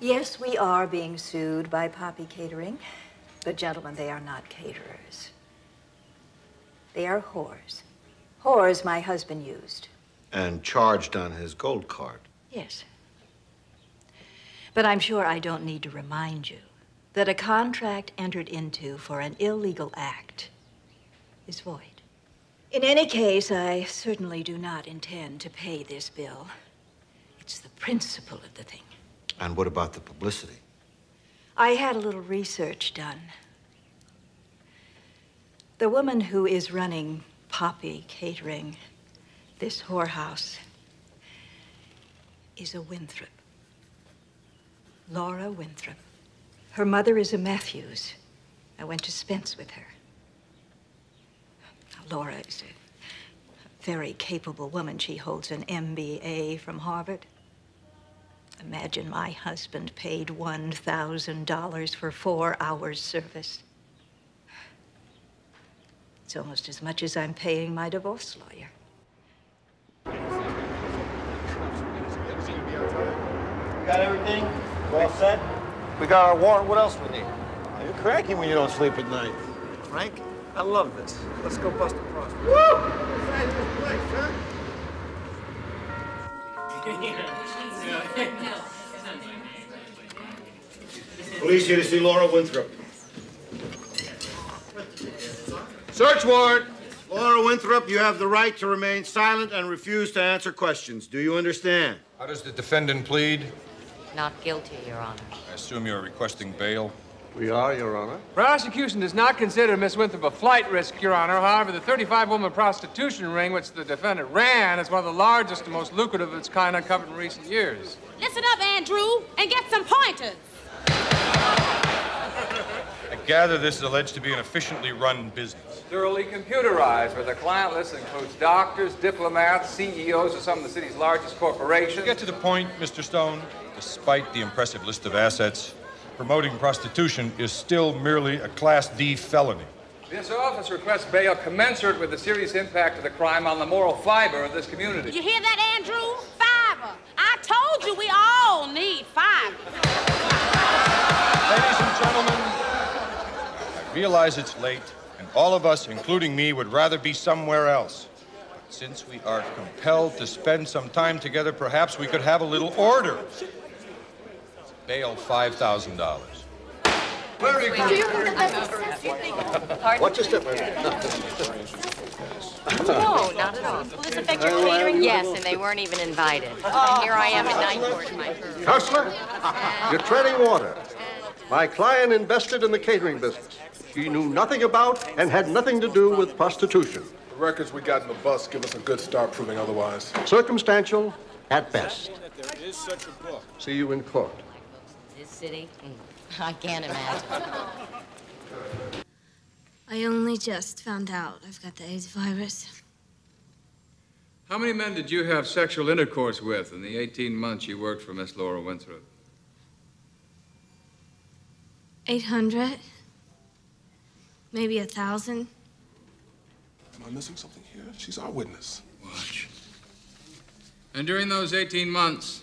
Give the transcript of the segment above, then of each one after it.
Yes, we are being sued by Poppy Catering. But, gentlemen, they are not caterers. They are whores. Whores my husband used. And charged on his gold card. Yes. But I'm sure I don't need to remind you that a contract entered into for an illegal act is void. In any case, I certainly do not intend to pay this bill. It's the principle of the thing. And what about the publicity? I had a little research done. The woman who is running Poppy Catering, this whorehouse, is a Winthrop. Laura Winthrop. Her mother is a Matthews. I went to Spence with her. Laura is a very capable woman. She holds an MBA from Harvard. Imagine my husband paid $1,000 for four hours service. It's almost as much as I'm paying my divorce lawyer. Got everything? All set? We got our warrant. What else we need? You're cranky when you don't sleep at night. Frank, I love this. Let's go bust a prospect. Here to see Laura Winthrop. Search warrant. Laura Winthrop, you have the right to remain silent and refuse to answer questions. Do you understand? How does the defendant plead? Not guilty, Your Honor. I assume you're requesting bail. We are, Your Honor. Prosecution does not consider Miss Winthrop a flight risk, Your Honor. However, the 35-woman prostitution ring which the defendant ran is one of the largest and most lucrative of its kind uncovered in recent years. Listen up, Andrew, and get some pointers. I gather this is alleged to be an efficiently run business. Thoroughly computerized, where the client list includes doctors, diplomats, CEOs of some of the city's largest corporations. To get to the point, Mr. Stone, despite the impressive list of assets, promoting prostitution is still merely a Class D felony. This office requests bail commensurate with the serious impact of the crime on the moral fiber of this community. Did you hear that, realize it's late, and all of us, including me, would rather be somewhere else. But since we are compelled to spend some time together, perhaps we could have a little order. Bail $5,000. Very good. Watch your step. No, not at all. Will this affect your catering? Yes, and they weren't even invited. And here I am at night Court in my firm. Counselor, you're treading water. My client invested in the catering business. She knew nothing about and had nothing to do with prostitution. The records we got in the bus give us a good start proving otherwise. Circumstantial at best. There is such a book. See you in court. This city? Mm, I can't imagine. I only just found out I've got the AIDS virus. How many men did you have sexual intercourse with in the 18 months you worked for Miss Laura Winthrop? 800? Maybe a thousand? Am I missing something here? She's our witness. Watch. And during those 18 months,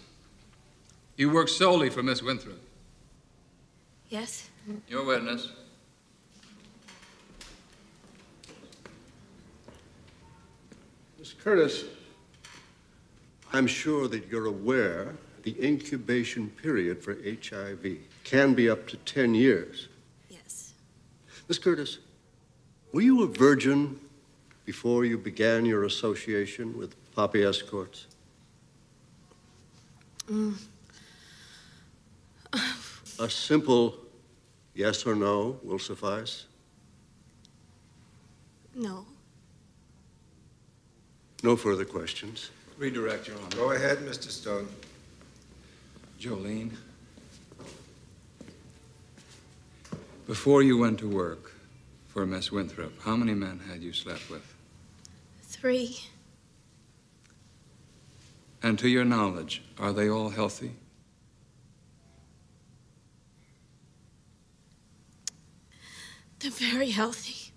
you worked solely for Miss Winthrop. Yes? Your witness. Miss Curtis, I'm sure that you're aware the incubation period for HIV can be up to 10 years. Yes. Miss Curtis, were you a virgin before you began your association with Poppy Escorts? Mm. A simple yes or no will suffice. No. No further questions. Redirect, Your Honor. Go ahead, Mr. Stone. Jolene, before you went to work for Miss Winthrop, how many men had you slept with? Three. And to your knowledge, are they all healthy? They're very healthy.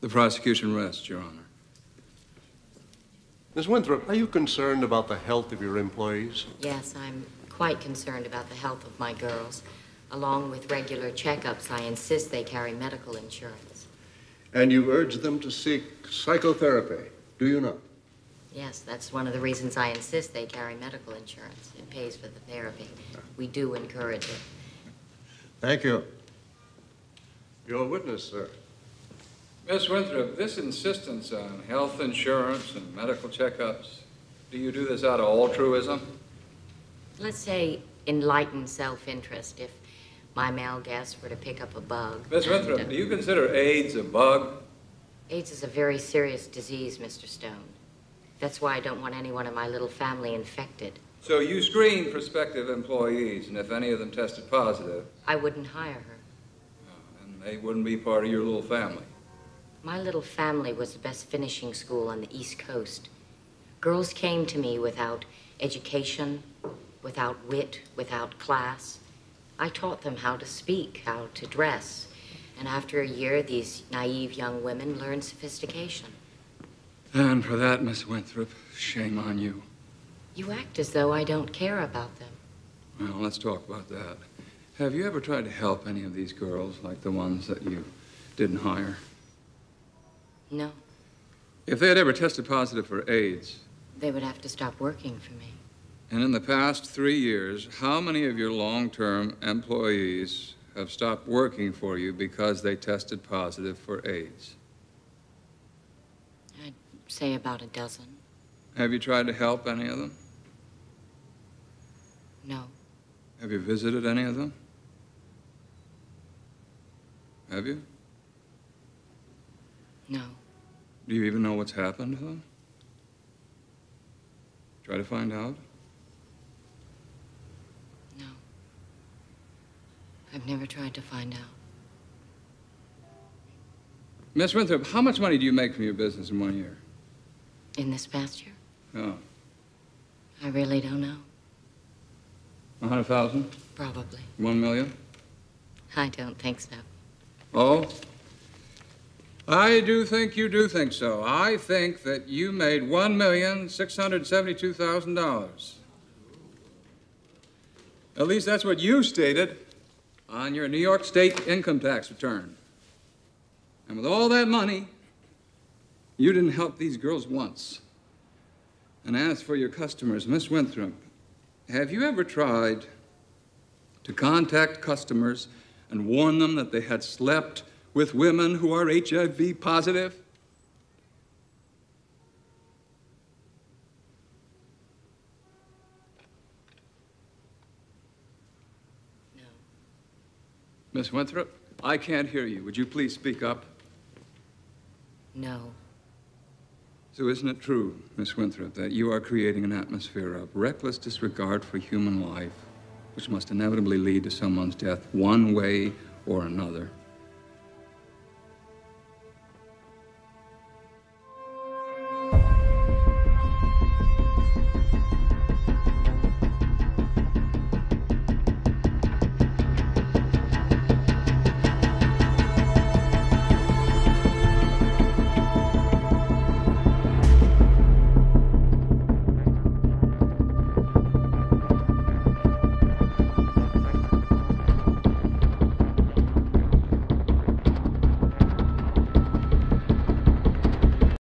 The prosecution rests, Your Honor. Miss Winthrop, are you concerned about the health of your employees? Yes, I'm quite concerned about the health of my girls. Along with regular checkups, I insist they carry medical insurance. And you urge them to seek psychotherapy, do you not? Yes, that's one of the reasons I insist they carry medical insurance. It pays for the therapy. We do encourage it. Thank you. Your witness, sir. Miss Winthrop, this insistence on health insurance and medical checkups, do you do this out of altruism? Let's say enlightened self-interest if my male guest were to pick up a bug. Miss and, Winthrop, uh, do you consider AIDS a bug? AIDS is a very serious disease, Mr. Stone. That's why I don't want anyone in my little family infected. So you screen prospective employees, and if any of them tested positive, I wouldn't hire her. And they wouldn't be part of your little family. My little family was the best finishing school on the East Coast. Girls came to me without education, without wit, without class. I taught them how to speak, how to dress. And after a year, these naive young women learned sophistication. And for that, Miss Winthrop, shame on you. You act as though I don't care about them. Well, let's talk about that. Have you ever tried to help any of these girls, like the ones that you didn't hire? No, If they had ever tested positive for AIDS, they would have to stop working for me. and in the past three years, how many of your long term employees have stopped working for you because they tested positive for AIDS? I'd say about a dozen. Have you tried to help any of them? No, Have you visited any of them? Have you? no. Do you even know what's happened to them? Try to find out? No. I've never tried to find out. Miss Winthrop, how much money do you make from your business in one year? In this past year? Oh, I really don't know. a hundred thousand? Probably. One million? I don't think so. Oh? I do think you do think so. I think that you made one million six hundred seventy-two thousand dollars. At least that's what you stated on your New York State income tax return. And with all that money, you didn't help these girls once. And as for your customers, Miss Winthrop, have you ever tried to contact customers and warn them that they had slept with women who are HIV positive? No. Miss Winthrop, I can't hear you. Would you please speak up? No. So, isn't it true, Miss Winthrop, that you are creating an atmosphere of reckless disregard for human life, which must inevitably lead to someone's death one way or another?